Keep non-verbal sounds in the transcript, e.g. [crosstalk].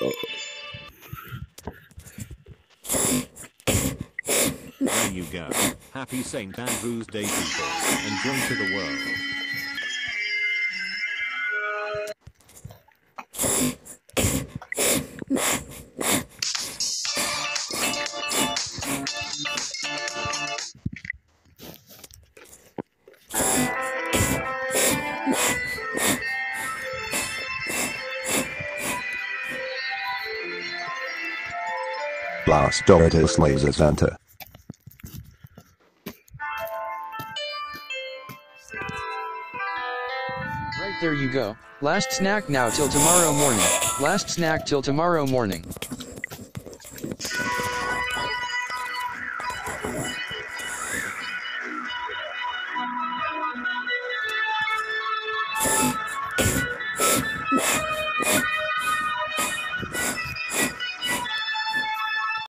There you go. Happy St. Andrew's Day, people, and joy to the world. Blastoides lasers Right there you go. Last snack now till tomorrow morning. Last snack till tomorrow morning. [laughs]